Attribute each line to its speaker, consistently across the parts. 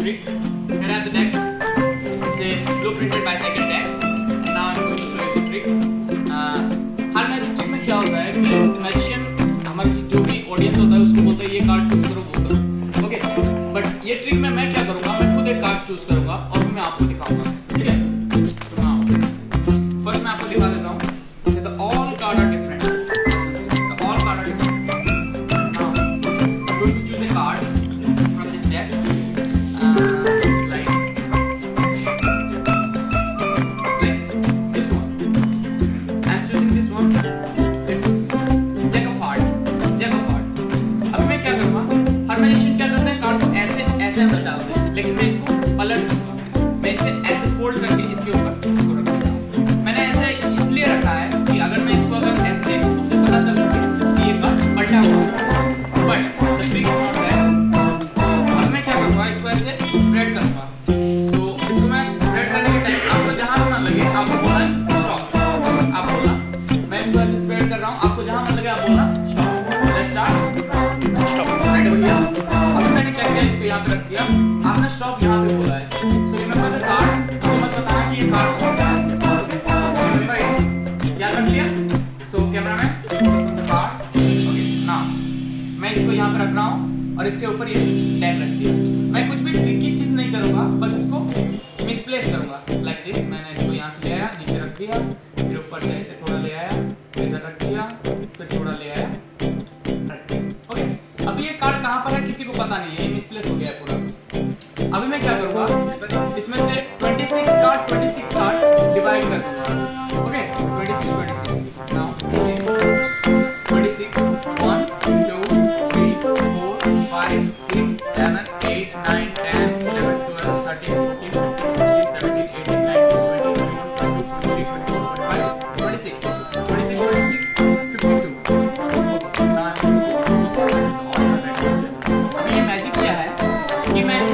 Speaker 1: trick. Here I the deck. It's a blueprinted bicycle deck. And now I'm going to show you the trick. Uh, हर magic trick में क्या होता है कि magician हमारे जो भी ऑडियंस होता है उसको बोलता है ये कार्ड चूज़ करो वो करो ओके बट ये ट्रिक में मैं क्या करूँगा मैं खुद एक कार्ड चूज़ करूँगा और कर रहा हूँ। आपको जहाँ मन लगे आप बोलना। स्टार्ट स्टॉप स्प्रेड हो अभी मैंने क्या किया इसको यहाँ पे रख दिया। आपने स्टॉप यहाँ पे बोला है। सो रिमेंबर द कार्ड तो मत बताना कि ये कार्ड कौन सा है। याद रख लिया? So cameraman focus card okay now मैं इसको यहाँ पे रख रहा हूँ और इसके ऊपर ये टैग रख दिया। मैं कुछ भी ट्रिकी चीज़ नहीं करूँगा बस इसको मिसप्लेस करूँगा लाइक दिस पता नहीं है मिसप्लेस हो गया पूरा। अभी मैं क्या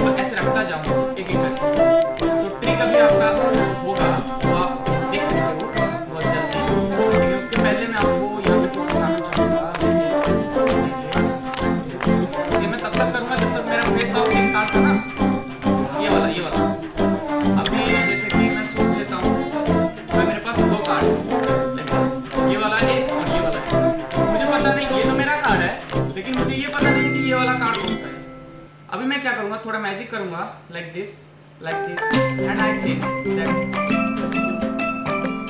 Speaker 1: इसको ऐसे रखता जाऊँ एक एक करके तो ट्रिक अभी आपका होगा तो आप देख सकते हो बहुत जल्दी लेकिन उसके पहले मैं आपको यहाँ पे कुछ दिखाना चाहूँगा मैं तब तक करूँगा जब तक मेरा फेस ऑफ़ एक कार्ड था ना ये वाला अभी कार्ड हैं, लेकिन मुझे ये पता नहीं कि ये वाला कार्ड अभी मैं क्या करूँगा? थोड़ा मैजिक करूँगा like this like this and I think that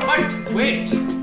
Speaker 1: but wait